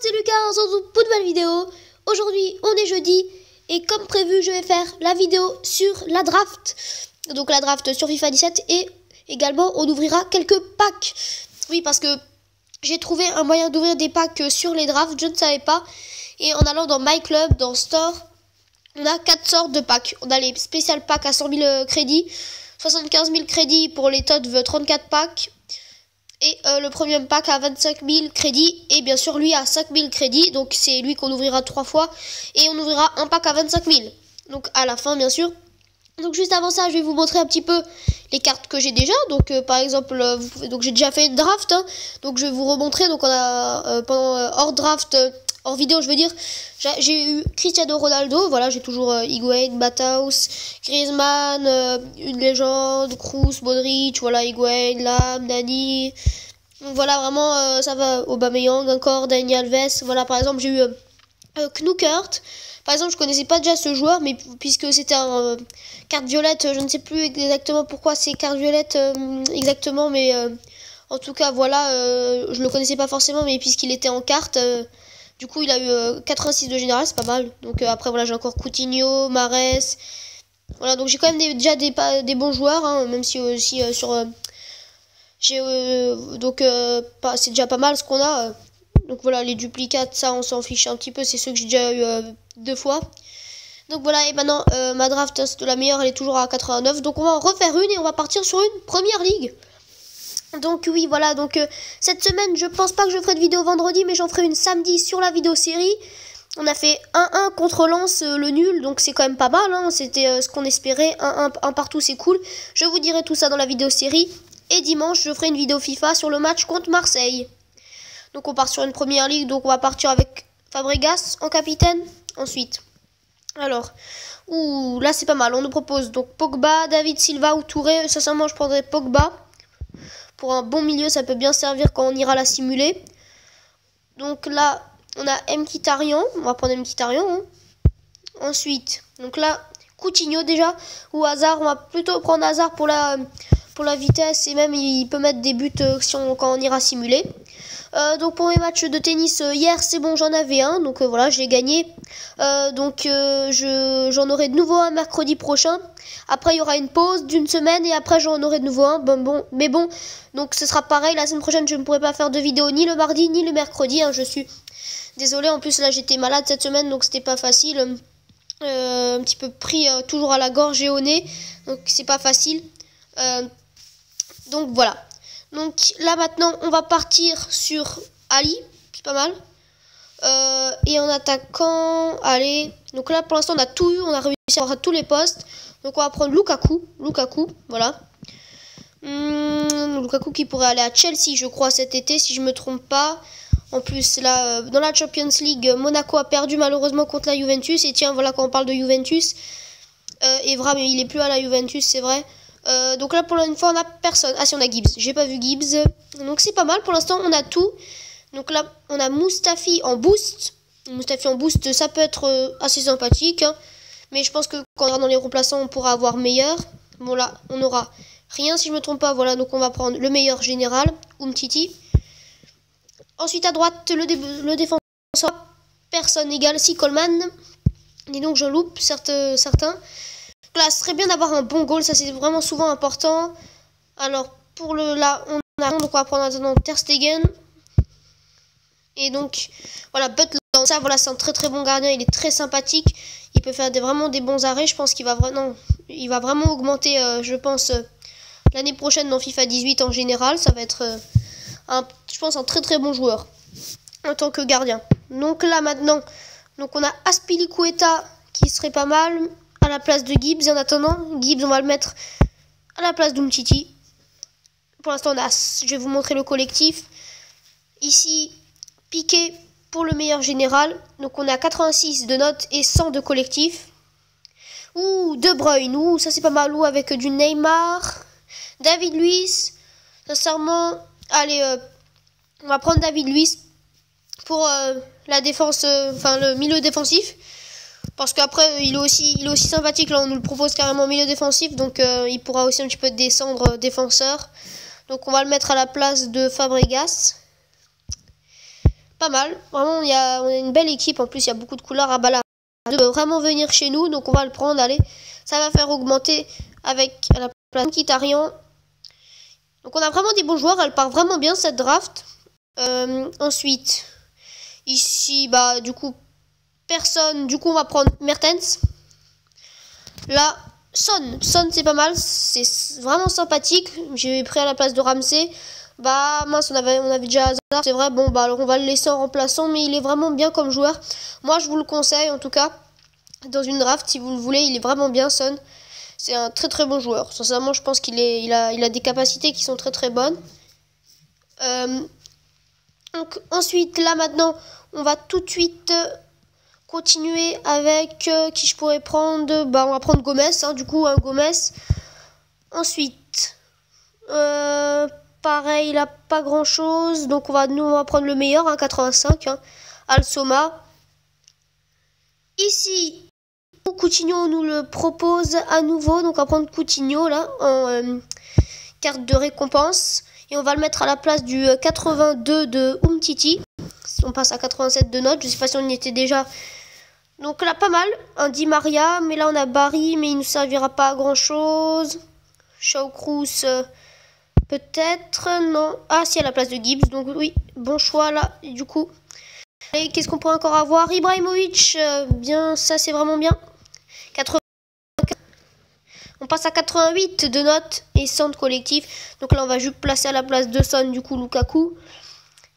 c'est Lucas, retrouve pour une nouvelle vidéo. Aujourd'hui, on est jeudi et comme prévu, je vais faire la vidéo sur la draft. Donc la draft sur FIFA 17 et également on ouvrira quelques packs. Oui, parce que j'ai trouvé un moyen d'ouvrir des packs sur les drafts, je ne savais pas. Et en allant dans My Club, dans Store, on a quatre sortes de packs. On a les spécial packs à 100 000 crédits, 75 000 crédits pour les TOD 34 packs, et euh, le premium pack à 25 000 crédits. Et bien sûr, lui à 5 000 crédits. Donc c'est lui qu'on ouvrira trois fois. Et on ouvrira un pack à 25 000. Donc à la fin, bien sûr. Donc juste avant ça, je vais vous montrer un petit peu les cartes que j'ai déjà. Donc euh, par exemple, euh, j'ai déjà fait une draft. Hein. donc je vais vous remontrer. Donc on a pendant hors draft en vidéo, je veux dire, j'ai eu Cristiano Ronaldo, voilà, j'ai toujours euh, Higuain, Bataus, Griezmann, euh, une légende, Kroos, Modric, voilà, Higuain, Lam, Nani. Voilà, vraiment, euh, ça va, Aubameyang encore, Daniel Alves, voilà, par exemple, j'ai eu euh, Knookert. Par exemple, je connaissais pas déjà ce joueur, mais puisque c'était un carte violette, je ne sais plus exactement pourquoi c'est carte violette exactement, mais en tout cas, voilà, je le connaissais pas forcément, mais puisqu'il était en carte, du coup, il a eu 86 euh, de général, c'est pas mal. Donc euh, après, voilà, j'ai encore Coutinho, Mares. Voilà, donc j'ai quand même déjà des, des bons joueurs, hein, même si aussi euh, sur... j'ai donc c'est déjà pas mal ce qu'on a. donc voilà, les duplicates, ça, on s'en fiche un petit peu. C'est ceux que j'ai déjà eu deux fois. Donc voilà, et maintenant, ma draft, hein, c'est la meilleure, elle est toujours à 89. Donc on va en refaire une et on va partir sur une première ligue. Donc oui, voilà, donc euh, cette semaine, je pense pas que je ferai de vidéo vendredi, mais j'en ferai une samedi sur la vidéo série. On a fait 1-1 contre Lens, euh, le nul, donc c'est quand même pas mal, hein. c'était euh, ce qu'on espérait, 1-1 partout, c'est cool. Je vous dirai tout ça dans la vidéo série. Et dimanche, je ferai une vidéo FIFA sur le match contre Marseille. Donc on part sur une première ligue, donc on va partir avec Fabregas en capitaine. Ensuite, alors, ouh, là c'est pas mal, on nous propose donc Pogba, David Silva ou Touré. Sincèrement, je prendrais Pogba pour un bon milieu, ça peut bien servir quand on ira la simuler. Donc là, on a Mkhitaryan. On va prendre Mkhitaryan. Hein. Ensuite, donc là, Coutinho déjà. Ou Hazard. On va plutôt prendre Hazard pour la, pour la vitesse. Et même, il peut mettre des buts euh, si quand on ira simuler. Euh, donc pour mes matchs de tennis euh, hier, c'est bon, j'en avais un, donc euh, voilà, j'ai gagné. donc je, j'en aurai de nouveau un mercredi prochain. Après, il y aura une pause d'une semaine et après, j'en aurai de nouveau un. Bon, bon, mais bon, donc ce sera pareil. La semaine prochaine, je ne pourrai pas faire de vidéo ni le mardi ni le mercredi. Hein, je suis désolé. En plus, là, j'étais malade cette semaine, donc c'était pas facile. un petit peu pris toujours à la gorge et au nez, donc c'est pas facile. donc voilà. Donc là maintenant, on va partir sur Ali, c'est pas mal. Euh, et en attaquant, allez. Donc là pour l'instant on a tout eu, on a réussi à avoir tous les postes. Donc on va prendre Lukaku, Lukaku, voilà. Hmm, Lukaku qui pourrait aller à Chelsea, je crois, cet été, si je me trompe pas. En plus, là, euh, dans la Champions League, Monaco a perdu malheureusement contre la Juventus. Et tiens, voilà, quand on parle de Juventus, euh, Evra, mais il est plus à la Juventus, c'est vrai. Euh, donc là, pour une fois, on a personne. Ah, si, on a Gibbs. J'ai pas vu Gibbs. Donc c'est pas mal. Pour l'instant, on a tout. Donc là, on a Mustafi en boost. Mustafi en boost, ça peut être euh, assez sympathique. Hein. Mais je pense que quand on dans les remplaçants, on pourra avoir meilleur. Bon, là, on aura rien si je me trompe pas. Voilà, donc on va prendre le meilleur général, Umtiti. Ensuite, à droite, le, défenseur. Personne égale si Coleman. Et donc, je loupe certains. certains. Là, ce serait bien d'avoir un bon goal, ça c'est vraiment souvent important. Alors, pour le là, on a donc on va prendre maintenant Ter Stegen. Et donc, voilà, Butler, ça, voilà, c'est un très très bon gardien, il est très sympathique. Il peut faire vraiment des bons arrêts, je pense qu'il va vraiment, il va vraiment augmenter, euh, je pense, euh, l'année prochaine dans FIFA 18 en général. Ça va être, euh, un, je pense, un très très bon joueur en tant que gardien. Donc là, maintenant, donc on a Aspilicueta qui serait pas mal à la place de Gibbs. En attendant, Gibbs, on va le mettre à la place d'Umtiti. Pour l'instant, je vais vous montrer le collectif. Ici, Piqué pour le meilleur général. Donc on a 86 de notes et 100 de collectif. Ouh, De Bruyne. Ouh, ça c'est pas mal. Ouh, avec du Neymar. David Luiz. Sincèrement, allez, euh, on va prendre David Luiz pour euh, la défense, euh, enfin le milieu défensif. Parce qu'après, il, est aussi, il est aussi sympathique. Là, on nous le propose carrément milieu défensif. Donc, euh, il pourra aussi un petit peu descendre euh, défenseur. Donc, on va le mettre à la place de Fabregas. pas mal. Vraiment, a, on a une belle équipe. En plus, il y a beaucoup de couleurs à balade. De vraiment venir chez nous, donc on va le prendre. Allez, ça va faire augmenter avec la place Kitarian. Donc on a vraiment des bons joueurs. Elle part vraiment bien cette draft. Euh, ensuite, ici, bah du coup, personne. Du coup, on va prendre Mertens. Là, Son. Son, c'est pas mal. C'est vraiment sympathique. J'ai pris à la place de Ramsey. Bah mince, on avait, on avait déjà Hazard, c'est vrai. Bon, bah alors on va le laisser en remplaçant, mais il est vraiment bien comme joueur. Moi, je vous le conseille en tout cas. Dans une draft, si vous le voulez, il est vraiment bien, Son. C'est un très très bon joueur. Sincèrement, je pense qu'il il a, il a des capacités qui sont très très bonnes. Euh, donc ensuite, là maintenant, on va tout de suite continuer avec euh, qui je pourrais prendre. Bah, on va prendre Gomez, hein, du coup, un Gomez. Ensuite, euh, Pareil, il a pas grand chose. Donc on va, nous, on va prendre le meilleur, hein, 85. Hein, Alsoma. Ici, Coutinho nous le propose à nouveau. Donc on va prendre Coutinho là en euh, carte de récompense. Et on va le mettre à la place du 82 euh, de Umtiti. On passe à 87 de notes. Je sais pas si on y était déjà. Donc là, pas mal. Un Maria. Mais là, on a Barry. Mais il ne nous servira pas à grand chose. Shaw Cruz. Euh, Peut-être, non. Ah, si, à la place de Gibbs. Donc oui, bon choix là, du coup. Et qu'est-ce qu'on pourrait encore avoir? Ibrahimovic, euh, bien, ça c'est vraiment bien. 80... On passe à 88 de notes et centre collectif. Donc là, on va juste placer à la place de Son, du coup, Lukaku.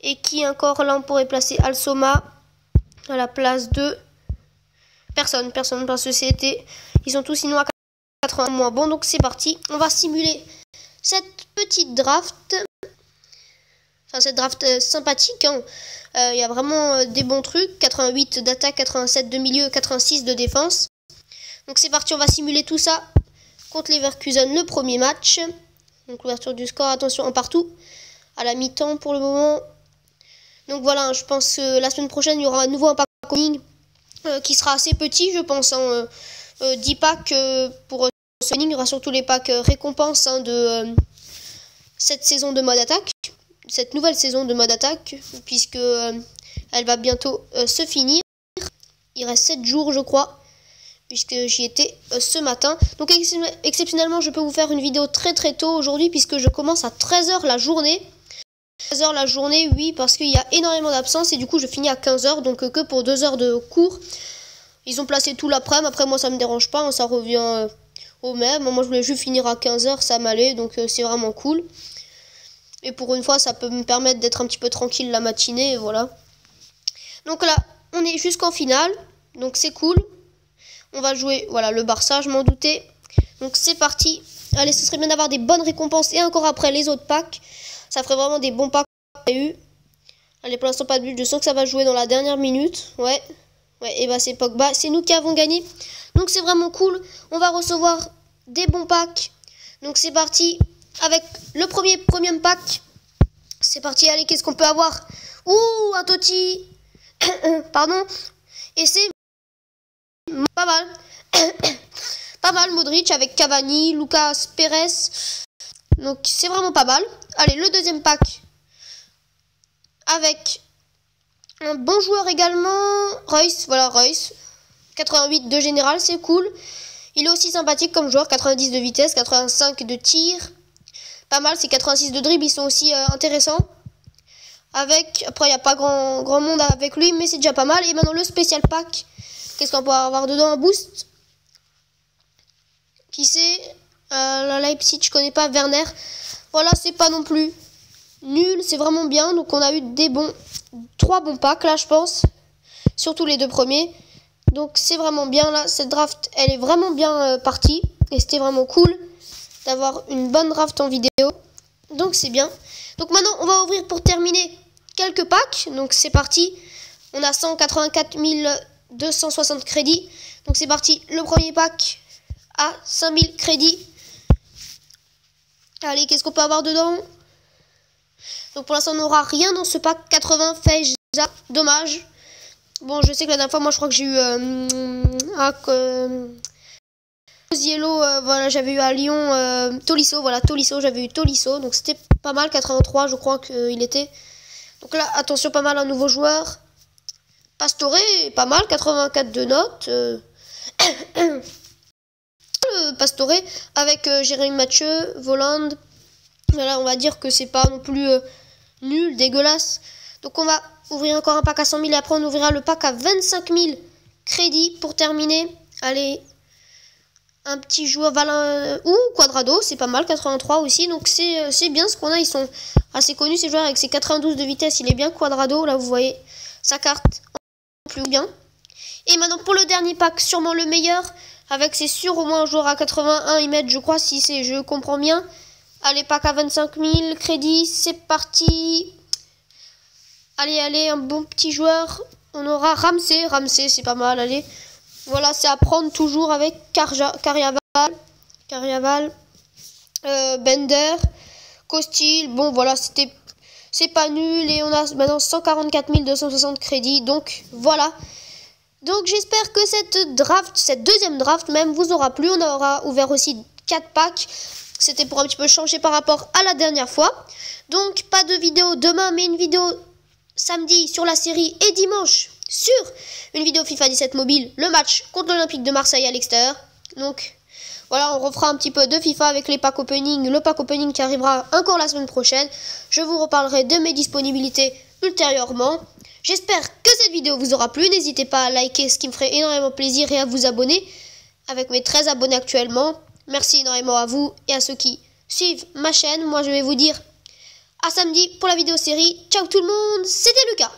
Et qui encore là, on pourrait placer Alsoma à la place de personne. Personne, parce que c'était. Ils sont tous sinon à 80 moins. Bon, donc c'est parti. On va simuler cette petite draft. Enfin, cette draft euh, sympathique. Hein. Euh, il y a vraiment euh, des bons trucs. 88 d'attaque, 87 de milieu, 86 de défense. Donc c'est parti, on va simuler tout ça contre Leverkusen le premier match. Donc l'ouverture du score, attention en partout. À la mi-temps pour le moment. Donc voilà, je pense que la semaine prochaine, il y aura à nouveau un pack qui sera assez petit, je pense. Hein, 10 packs pour il y aura surtout les packs euh, récompenses hein, de euh, cette saison de mode attaque, cette nouvelle saison de mode attaque, puisque euh, elle va bientôt se finir. Il reste 7 jours, je crois, puisque j'y étais ce matin. Donc exceptionnellement, je peux vous faire une vidéo très très tôt aujourd'hui, puisque je commence à 13h la journée. 13h la journée, oui, parce qu'il y a énormément d'absence, et du coup je finis à 15h, donc que pour 2 heures de cours. Ils ont placé tout l'après-midi, après moi ça me dérange pas, hein, ça revient au même. Moi, je voulais juste finir à 15h, ça m'allait, donc euh, c'est vraiment cool. Et pour une fois, ça peut me permettre d'être un petit peu tranquille la matinée, voilà. Donc là, on est jusqu'en finale, donc c'est cool. On va jouer, voilà, le Barça, je m'en doutais. Donc c'est parti. Allez, ce serait bien d'avoir des bonnes récompenses et encore après les autres packs. Ça ferait vraiment des bons packs eu. Allez, pour l'instant, pas de but. Je sens que ça va jouer dans la dernière minute. Ouais. Ouais, et bah c'est Pogba. C'est nous qui avons gagné. Donc c'est vraiment cool. On va recevoir des bons packs. Donc c'est parti avec le premier premier pack. C'est parti, allez, qu'est-ce qu'on peut avoir? Ouh, un Totti. Pardon. Et c'est pas mal. pas mal Modric avec Cavani, Lucas Perez. Donc c'est vraiment pas mal. Allez, le deuxième pack avec un bon joueur également. Royce, voilà Royce. 88 de général, c'est cool. Il est aussi sympathique comme joueur, 90 de vitesse, 85 de tir. Pas mal, c'est 86 de dribble, ils sont aussi euh, intéressants. Avec, après il n'y a pas grand, grand monde avec lui, mais c'est déjà pas mal. Et maintenant le spécial pack, qu'est-ce qu'on peut avoir dedans? Un boost Qui c'est? Euh, La Leipzig, je connais pas, Werner. Voilà, c'est pas non plus nul, c'est vraiment bien. Donc on a eu des bons, trois bons packs là, je pense. Surtout les deux premiers. Donc c'est vraiment bien là, cette draft, elle est vraiment bien euh, partie. Et c'était vraiment cool d'avoir une bonne draft en vidéo. Donc c'est bien. Donc maintenant, on va ouvrir pour terminer quelques packs. Donc c'est parti. On a 184 260 crédits. Donc c'est parti. Le premier pack à 5000 crédits. Allez, qu'est-ce qu'on peut avoir dedans? Donc pour l'instant, on n'aura rien dans ce pack. 80 fait Dommage. Bon, je sais que la dernière fois, moi, je crois que j'ai eu euh, ah, euh, voilà, j'avais eu à Lyon euh, Tolisso, voilà, Tolisso, j'avais eu Tolisso, donc c'était pas mal, 83, je crois qu'il était. Donc là, attention, pas mal un nouveau joueur. Pastore, pas mal, 84 de notes. Euh... Pastore avec euh, Jérémy Mathieu, Voland. Voilà, on va dire que c'est pas non plus euh, nul, dégueulasse. Donc on va ouvrir encore un pack à 100 000 et après on ouvrira le pack à 25 000 crédits pour terminer. Allez, un petit joueur Valin ou Quadrado, c'est pas mal, 83 aussi. Donc c'est bien ce qu'on a, ils sont assez connus ces joueurs avec ses 92 de vitesse, il est bien Quadrado, là vous voyez sa carte plus bien. Et maintenant pour le dernier pack, sûrement le meilleur, avec c'est sûr au moins un joueur à 81 ils mettent je crois si c'est je comprends bien. Allez, pack à 25 000 crédits, c'est parti. Allez, allez, un bon petit joueur. On aura Ramsey, Ramsey c'est pas mal, allez. Voilà, c'est à prendre toujours avec Cariaval, Cariaval euh, Bender, Costil. Bon, voilà, c'était c'est pas nul et on a maintenant 144 260 crédits. Donc voilà. Donc j'espère que cette draft, cette deuxième draft même, vous aura plu. On aura ouvert aussi 4 packs. C'était pour un petit peu changer par rapport à la dernière fois. Donc pas de vidéo demain, mais une vidéo samedi sur la série et dimanche sur une vidéo FIFA 17 mobile, le match contre l'Olympique de Marseille à l'extérieur. Donc voilà, on refera un petit peu de FIFA avec les packs opening, le pack opening qui arrivera encore la semaine prochaine. Je vous reparlerai de mes disponibilités ultérieurement. J'espère que cette vidéo vous aura plu. N'hésitez pas à liker, ce qui me ferait énormément plaisir, et à vous abonner avec mes 13 abonnés actuellement. Merci énormément à vous et à ceux qui suivent ma chaîne. Moi, je vais vous dire à samedi pour la vidéo série. Ciao tout le monde, c'était Lucas.